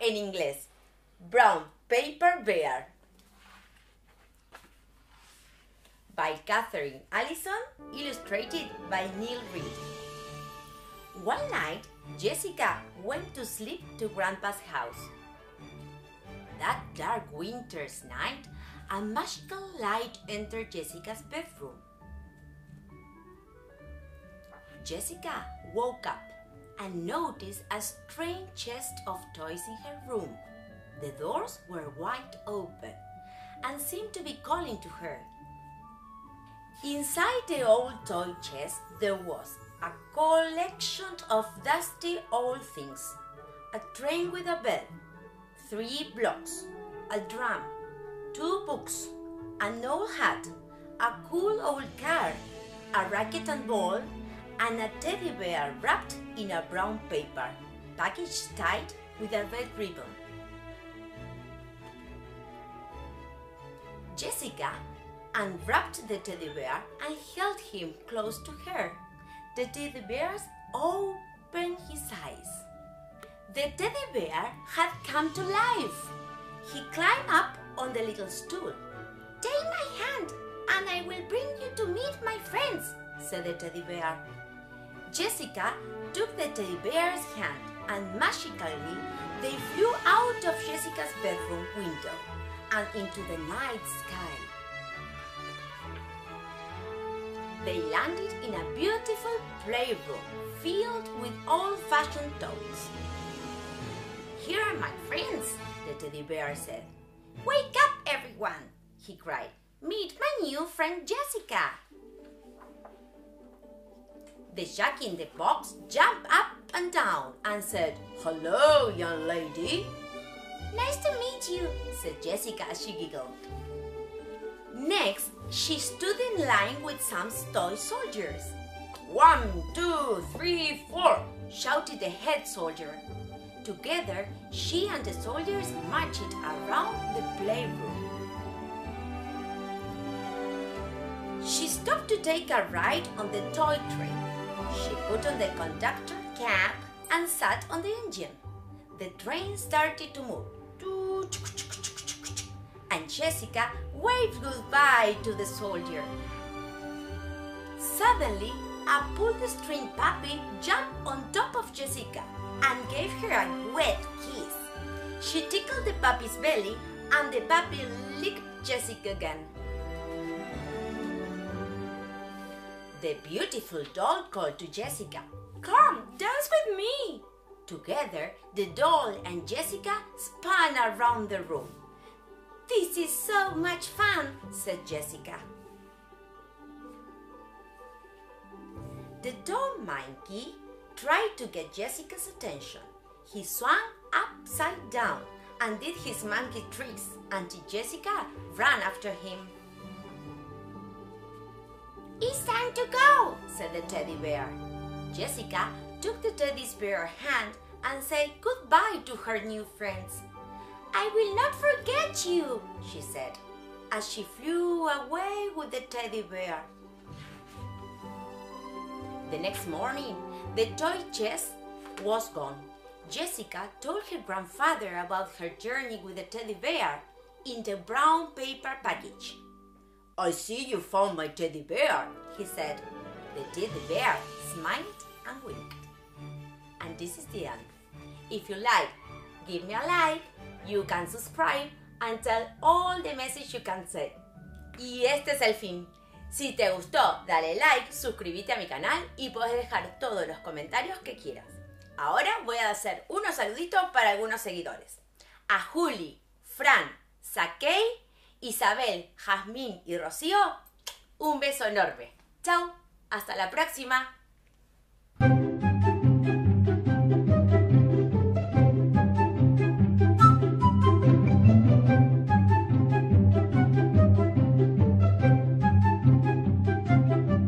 en inglés. Brown Paper Bear. By Catherine Allison, illustrated by Neil Reed. One night, Jessica went to sleep to Grandpa's house. That dark winter's night, a magical light entered Jessica's bedroom. Jessica woke up and noticed a strange chest of toys in her room. The doors were wide open and seemed to be calling to her. Inside the old toy chest, there was a collection of dusty old things a train with a bell, three blocks, a drum, two books, an old hat, a cool old car, a racket and ball, and a teddy bear wrapped in a brown paper, packaged tight with a red ribbon. Jessica unwrapped the teddy bear and held him close to her. The teddy bear opened his eyes. The teddy bear had come to life. He climbed up on the little stool. Take my hand and I will bring you to meet my friends, said the teddy bear. Jessica took the teddy bear's hand and magically they flew out of Jessica's bedroom window and into the night sky. They landed in a beautiful playroom filled with old-fashioned toys. Here are my friends, the teddy bear said. Wake up, everyone, he cried. Meet my new friend Jessica. The Jack in the Box jumped up and down and said, Hello, young lady. Nice to meet you, said Jessica as she giggled. Next, she stood in line with some toy soldiers. One, two, three, four, shouted the head soldier. Together, she and the soldiers marched around the playroom. She stopped to take a ride on the toy train. She put on the conductor cap and sat on the engine. The train started to move. And Jessica waved goodbye to the soldier. Suddenly, a pull-the-string puppy jumped on top of Jessica and gave her a wet kiss. She tickled the puppy's belly and the puppy licked Jessica again. The beautiful doll called to Jessica, Come, dance with me! Together, the doll and Jessica spun around the room. This is so much fun, said Jessica. The doll monkey tried to get Jessica's attention. He swung upside down and did his monkey tricks until Jessica ran after him. It's time to go, said the teddy bear. Jessica took the teddy bear's hand and said goodbye to her new friends. I will not forget you, she said, as she flew away with the teddy bear. The next morning, the toy chest was gone. Jessica told her grandfather about her journey with the teddy bear in the brown paper package. I see you found my teddy bear, he said. The teddy bear smiled and winked. And this is the end. If you like, give me a like, you can subscribe and tell all the message you can say. Y este es el fin. Si te gustó, dale like, suscríbete a mi canal y puedes dejar todos los comentarios que quieras. Ahora voy a hacer unos saluditos para algunos seguidores. A Juli, Fran, Saquei, Isabel, Jazmín y Rocío, un beso enorme. Chao, hasta la próxima.